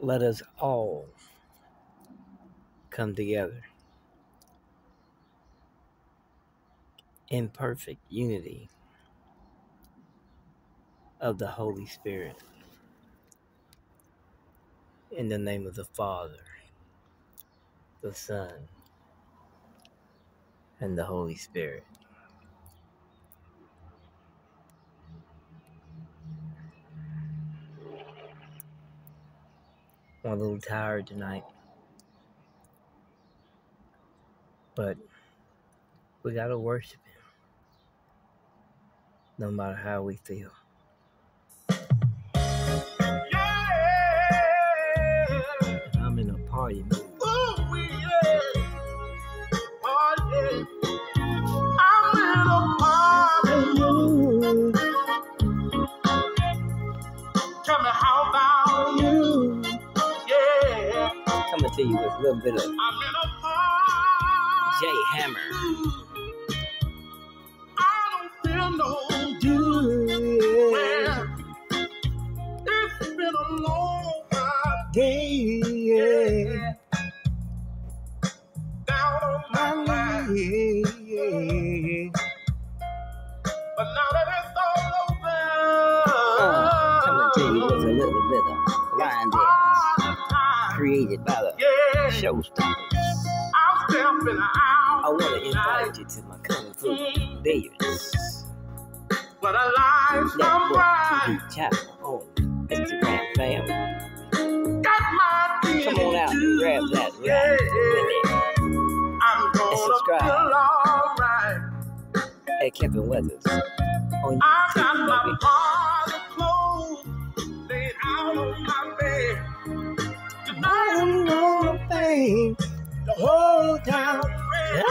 let us all come together in perfect unity of the Holy Spirit. In the name of the Father, the Son, and the Holy Spirit. I'm a little tired tonight. But we gotta worship Him. No matter how we feel. A little I want to invite you to my Kung Fu Billiards But a life's come Network. TV channel on Instagram fam. Got my Come on out and grab that ride Yeah. I'm gonna subscribe. feel alright. me at Kevin Weathers on I got my baby. party clothes laid out on my bed. Tonight I'm gonna bang town red.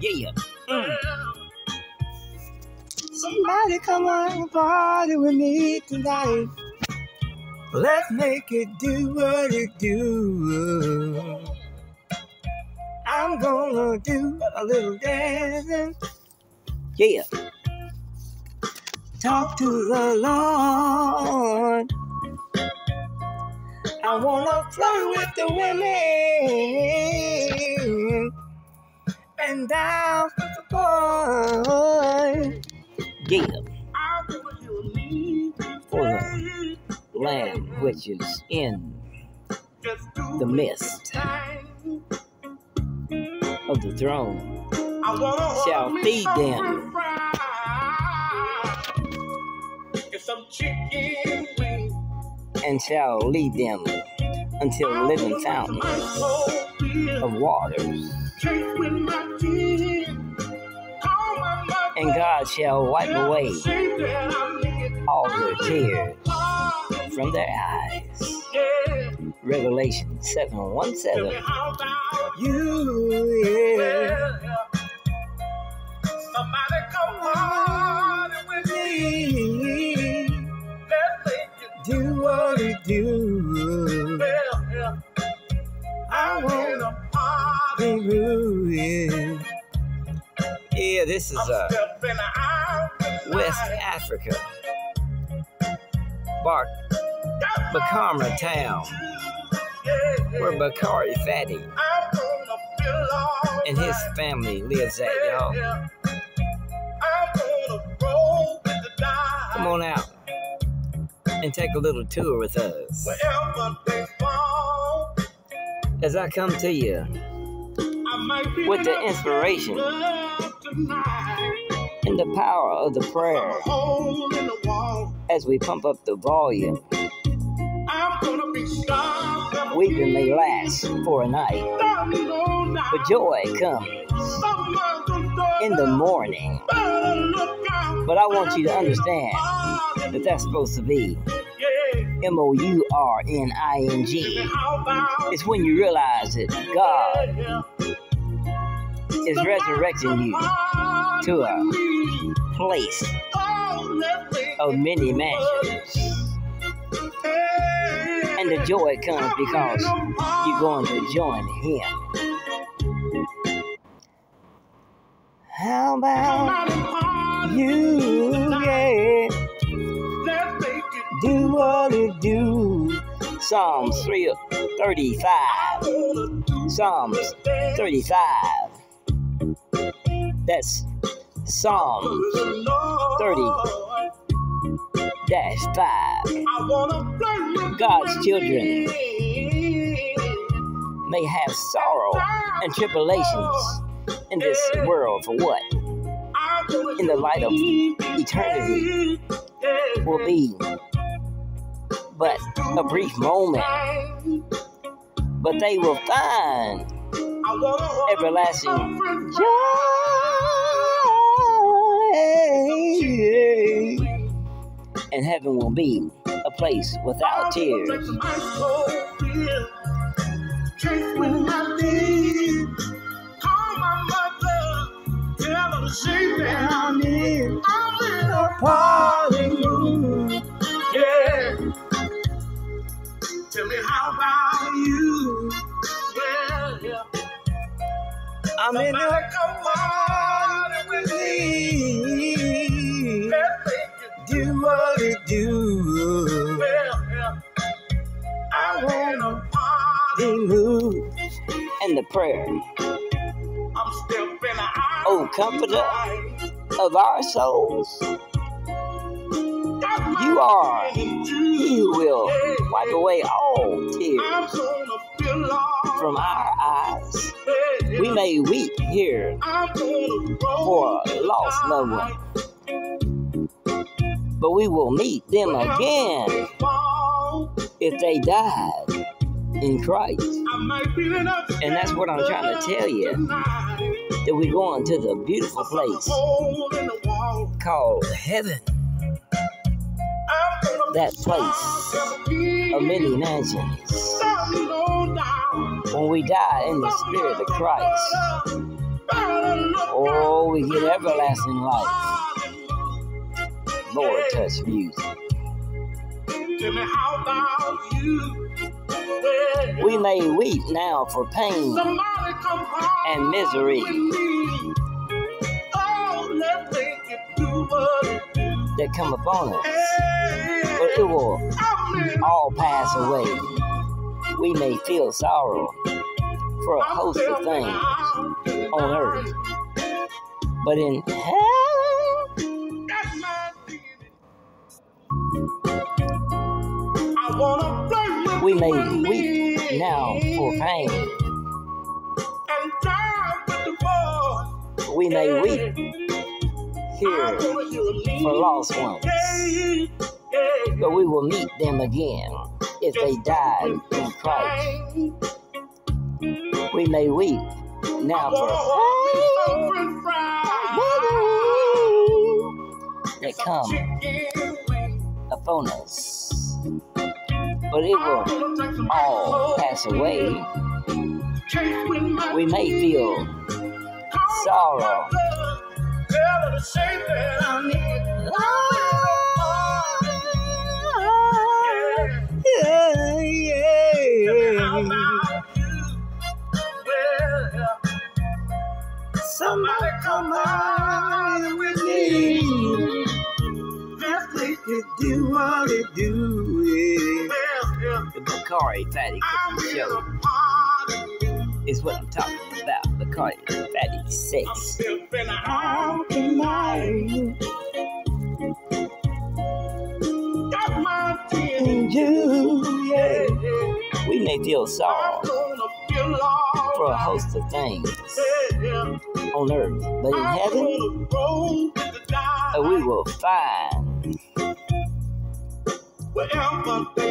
Yeah, yeah. Mm. Somebody come on and party with me tonight. Let's make it do what it do. I'm gonna do a little dancing. Yeah. Talk to the Lord. I wanna flirt with the women and dance with the boys. Yeah. I wanna hear me For the Lamb which is in the it midst of the throne I wanna shall feed them. And shall lead them until living fountain of waters. And God shall wipe away all their tears from their eyes. Revelation 717. You, yeah. Somebody come party with me. Let's make Do what it do. well, yeah. I I'm a party. Yeah, this is uh, stepping out tonight. West Africa. Bark, my town, where Bakary Fatty I'm gonna feel all and his family lives at, y'all. yeah. I'm gonna roll with the dice. Come on out and take a little tour with us Wherever they fall, as I come to you I might be with the inspiration and the power of the prayer hole in the wall. as we pump up the volume. I'm gonna be. Weeping may last for a night, but joy comes in the morning. But I want you to understand that that's supposed to be M O U R N I N G. It's when you realize that God is resurrecting you to a place of many mansions. And the joy comes because you're going to join Him. How about you, yeah. Psalms 335. I Psalms 35. That's Psalms 30. dash 5. I wanna play with God's children. May have sorrow and tribulations in this world for what? In the light of eternity will be but a brief moment, but they will find everlasting joy. And heaven will be a place without tears. Her to shake that I'm. In a party. I'm in Somebody a come with me. Let's make it do what it do. well, yeah. I wanna party. mood and the prayer. I'm stepping out. Oh, comforter of our souls, you are he who will wipe away all tears I'm gonna feel all from our eyes. We may weep here for a lost loved one, but we will meet them again if they died in Christ. And that's what I'm trying to tell you. That we're going to the beautiful place called heaven. That place of many mansions. When we die in the spirit of Christ, oh, we get everlasting life. Lord, touch music. We may weep now for pain and misery that come upon us, but it will all pass away. We may feel sorrow for a host of things on earth, but in heaven, we may weep now for pain. We may weep here for lost ones, but we will meet them again if they died in Christ. We may weep now for that come upon us, but it will all pass away. We may feel sorrow. On with me. Let's make it do what it do. Yeah. The Bakary Fatty Show is what I'm talking about. Bakary Fatty Sex. All tonight. And you, yeah. We may feel sorrow for a host of things on earth, but in heaven, uh, we will find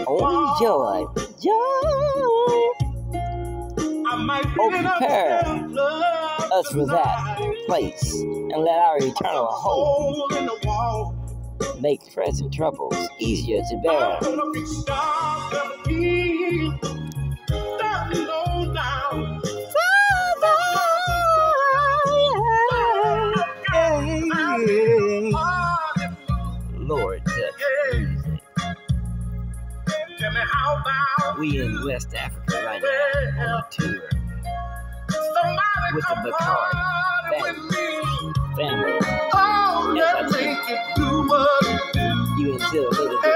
only joy. Joy. Oh, prepare us for that place and let our eternal hope hole in the make present troubles easier to bear. West Africa right now on a tour. somebody with the come Bacardi with me. family. Oh, let's tell feel a little bit.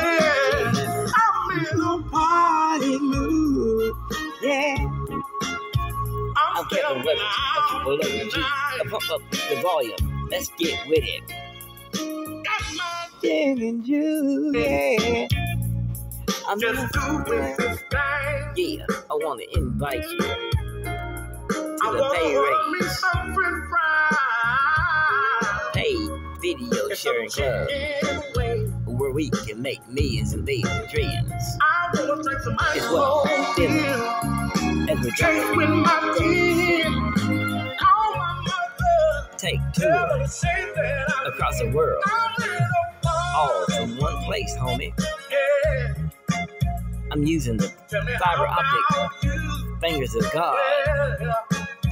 Hey, I'm in a party mood. Yeah. I'm Kevin Weathers, a triple G. Pump up the volume. Let's get with it. Got my Gin and juice. Yeah. I'm in a Yeah, I want to invite you to the raise, paid video sharing club, where we can make millions and billions. It's what I'm feeling. As we Take try with my tears. Call my mother. take tours across the world, I'm all from one place, homie. Yeah. I'm using the Fiber optic. fingers of God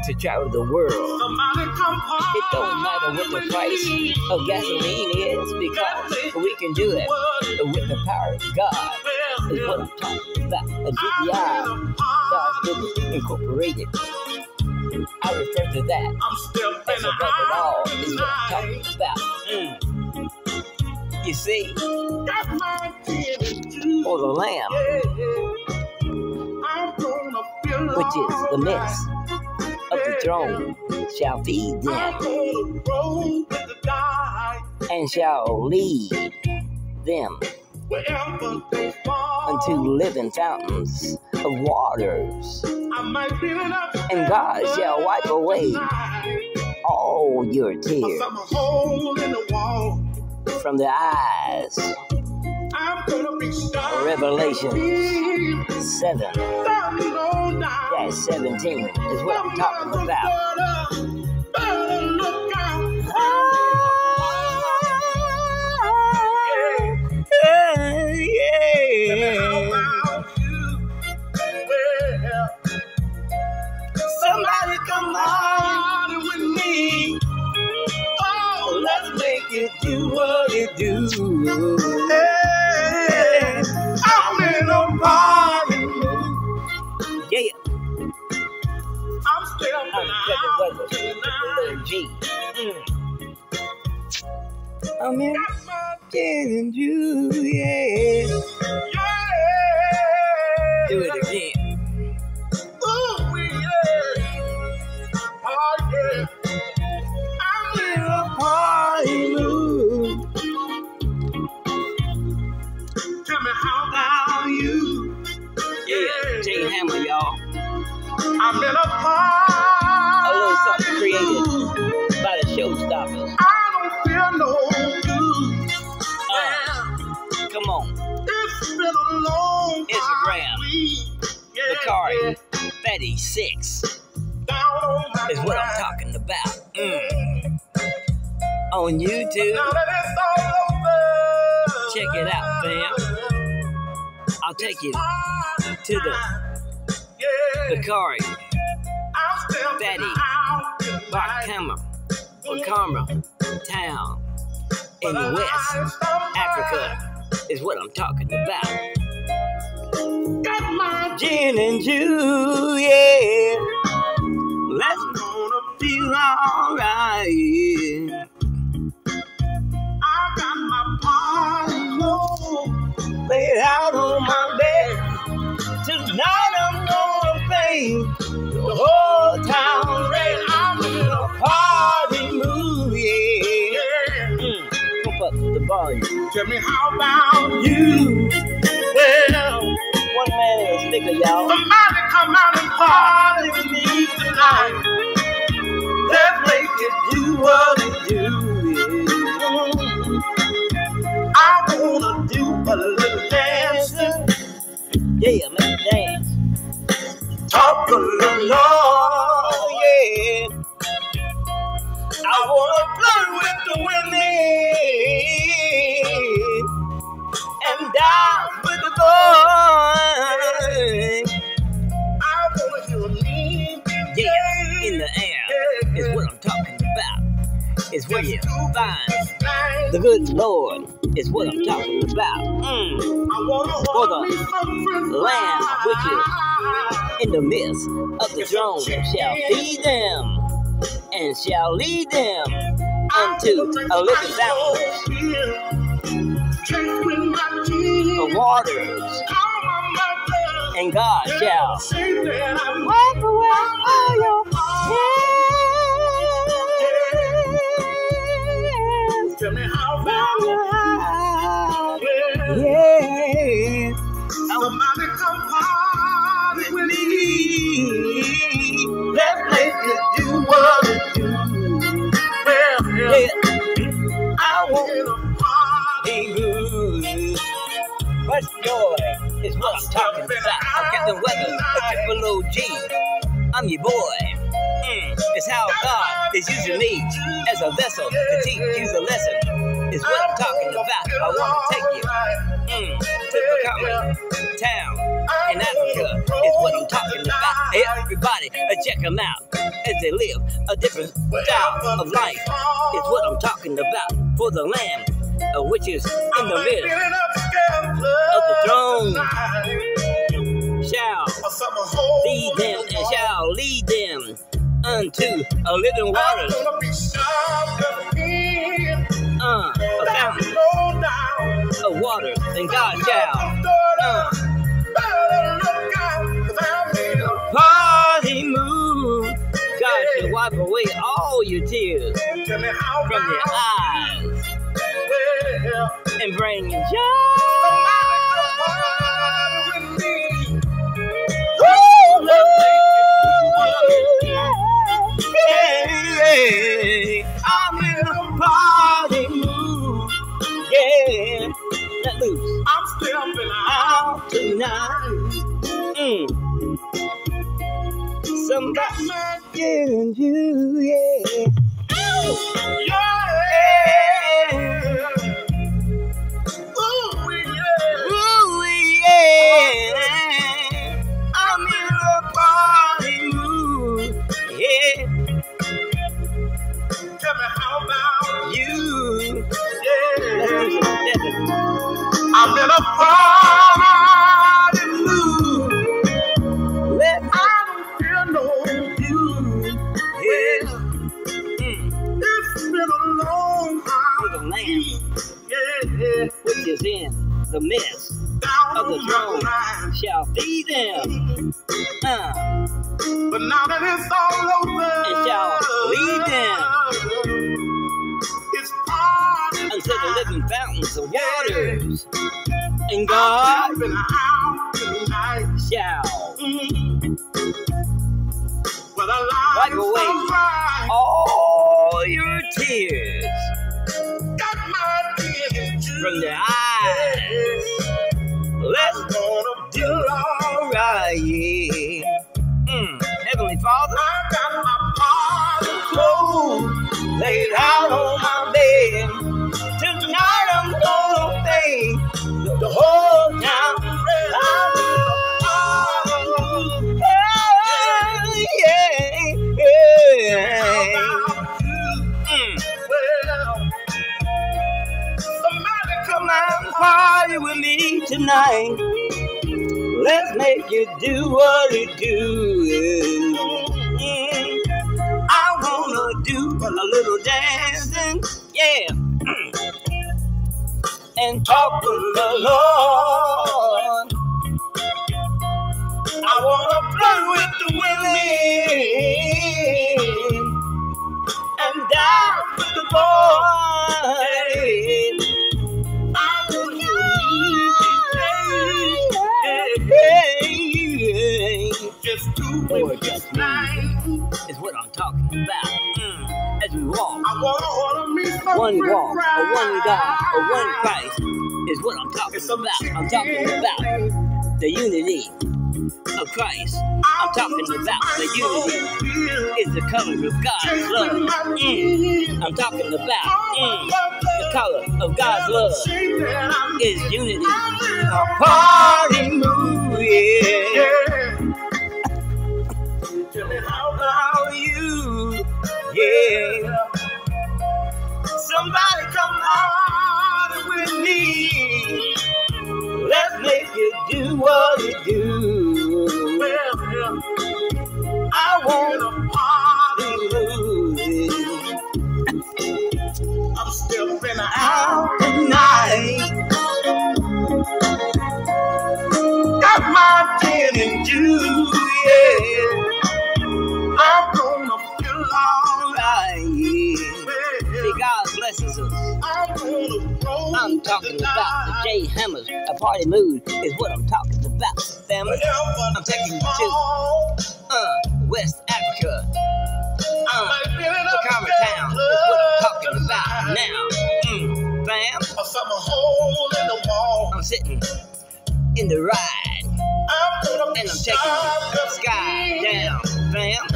to travel the world. It don't matter what the price of gasoline is because we can do it with the power of God. Is what I'm talking about. A GPI, God's Business Incorporated. I refer to that I'm still above it all. Is what I'm talking about. Mm. You see, for the Lamb, which is the midst of the throne, shall feed them and shall lead them unto living fountains of waters. And God shall wipe away all your tears I'm hole in the wall. from the eyes. I'm gonna be starving. Revelation 7 dash 17 is what I'm talking about. I'm in a A little something created by the Showstoppers. I don't feel no good. Uh, come on, It's been a long Instagram. Yeah, Bakary, Betty Six down on my is what I'm talking about. Mm. On YouTube, Now that it's all over. Check it out, fam. I'll take you to the yeah. Bakary, Betty. Bakama, Bakama town in West. Africa is what I'm talking about. Got my Gin and juice, little long, yeah. I wanna play with the women And with the. I wanna hear me. Yeah, in the air is what I'm talking about. Is where you find the good Lord. Is what I'm talking about. Mm. For the hold me some friends Lamb, which is. In the midst of the throne shall feed them and shall lead them unto a living fountain. the waters, and God shall wipe away all your tears boy. Mm, it's how God is using me as a vessel to teach you the lesson. Is what I'm talking about. I want to take you mm, to the common town in Africa. Is what I'm talking about. Everybody, uh, check them out as they live a different style of life. Is what I'm talking about for the Lamb, uh, which is in the midst of the throne. Shall feed them and shall lead them unto a living water, uh, a fountain. of water, and God shall uh, party move. God shall wipe away all your tears from your eyes and bring you I'm in a party mood. Yeah, let loose I'm stepping out. tonight. Mm. Somebody you, yeah. Ooh, the time. Lamb, Yeah, which is in the midst of the throne, shall feed them. Uh, But now that it's all over, And shall lead them unto the living fountains of waters. And God I've been out tonight. shall lie Wipe away. all your tears my from their eyes. Let's gonna do alright, yeah. Mm, Heavenly Father, I got my party clothes. laid out on my bed. Tonight I'm gonna fade the whole town. Yeah, yeah. Mm. Come out party with me tonight. Let's make it do what it do. With the Lord. I wanna play with the women and dance with the boys. I Just do it just is what I'm talking about. Mm. As we walk, one walk, a one God, a one. Christ is what I'm talking about. I'm talking about the unity of Christ. I'm talking about the unity is the color of God's love. Mm. I'm talking about mm, the color of God's love is unity. Move, yeah. Somebody come party with me. Let's make it do what it do. I want a party move I'm still been out. out party mood is what I'm talking about. Family, I'm taking you to uh, West Africa. Uh, Wakama Town is what I'm talking about now. Mm, fam. I'm sitting in the ride and I'm taking the sky down, fam.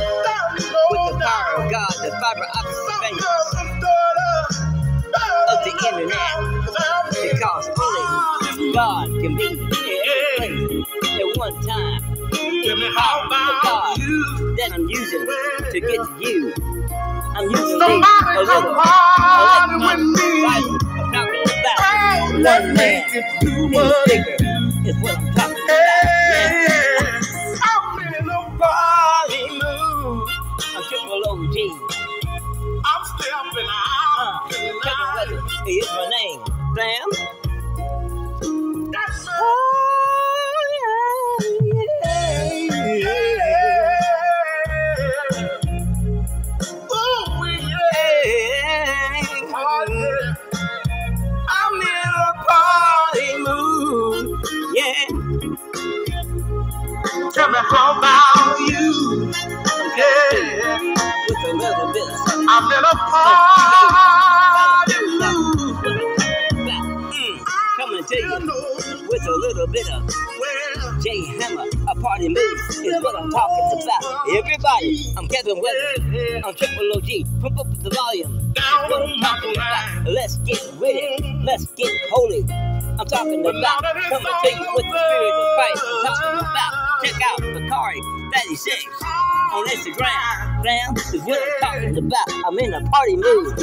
With the power of God, the fiber optic fingers of the internet. Because only God can be in every place at one time. Tell me how about oh, you? That I'm using to get to you. I'm using Somebody these a come little party with me. Bible. I'm talking about Hey, one man it do being what bigger is what I'm name, fam. That's Ooh, yeah. Oh, yeah. I'm in a party mood. Yeah, Tell me how about you? Yeah. with a little bit. I'm in a party with a little bit of J Hammer, a party mood is what I'm talking about. Everybody, I'm Kevin Weather. I'm Triple OG. Pump up the volume. down What I'm talking about. Let's get with it. Let's get holy. I'm talking about coming to you with the spirit of Christ. I'm talking about check out Bakary 36 on Instagram. Fam, is what I'm talking about. I'm in a party mood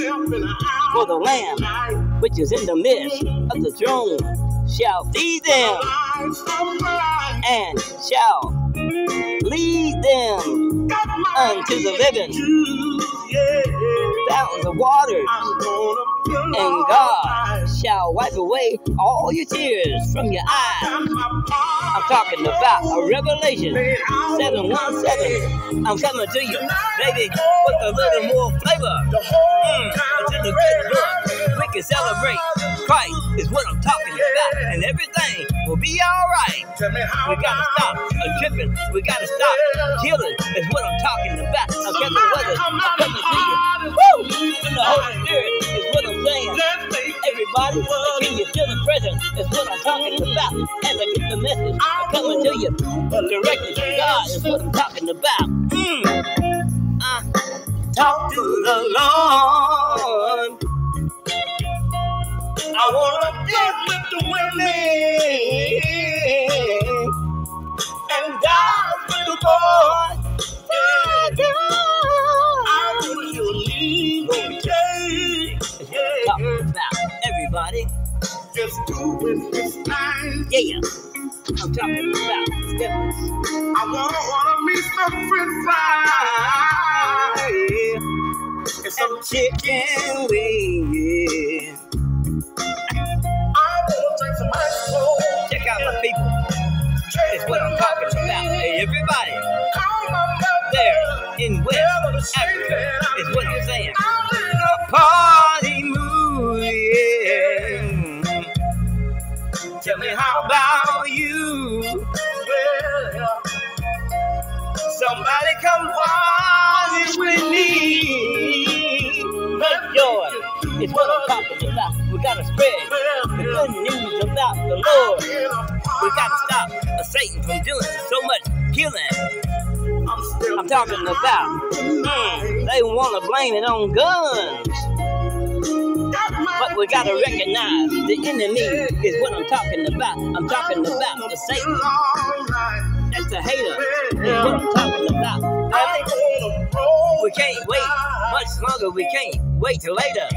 for the Lamb, which is in the midst of the throne. Shall feed them and shall lead them unto the living fountains of water. I'm gonna feel And God shall wipe away all your tears from your eyes. I'm talking about a revelation Lay out 717. I'm coming to you, baby, with a little more flavor. Mm, in the good. We can celebrate. Christ is what I'm talking about, and everything will be alright. Tell me how We gotta stop a tripping. We gotta stop killing. Is what I'm talking about. I'm Kevin Weather. I'm coming to you. Woo! In the Holy Spirit is what I'm saying. Everybody, can you feel the presence? Is what I'm talking about. As I get the message, I'm coming to you directly from God. Is what I'm talking about. Mm. Uh, talk to the Lord. Thing. I'm talking about steppers. I wanna order me some french fries. And some chicken wings. I wanna drink some ice cold. Check out my people. It's what I'm talking about. Hey, everybody Call my mother. there in West Tell her to shake Africa is what I'm saying. I'm Tell me how about you? well. Somebody come party with me. Make joy is what I'm talking about. We gotta spread the good news about the Lord. We gotta stop Satan from doing so much killing. I'm talking about. Mm, they want to blame it on guns. But we gotta recognize the enemy is what I'm talking about. I'm talking about the Satan. That's a hater. Is what I'm talking about. Family, we can't wait much longer. We can't wait till later.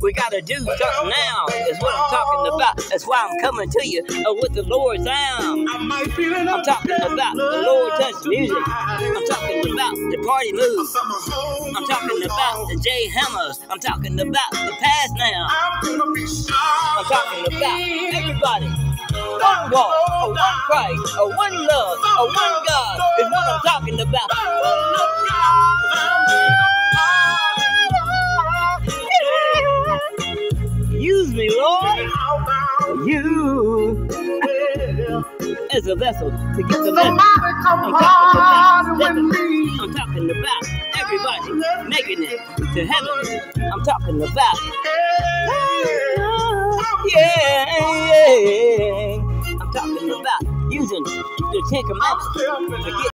We gotta do something now. Is what I'm talking about. That's why I'm coming to you uh, with the Lord's arm. I'm talking about the Lord touch music. I'm talking about the party moves. I'm talking about the J Hammers. I'm talking about the past now. I'm talking about everybody. One walk, a one Christ, a one love, a one God is what I'm talking about. Use me, Lord. you as a vessel to get the message. I'm talking about party with stepping. me. I'm talking about everybody making it to heaven. I'm talking about Yeah. yeah. I'm talking about using the Ten Commandments to get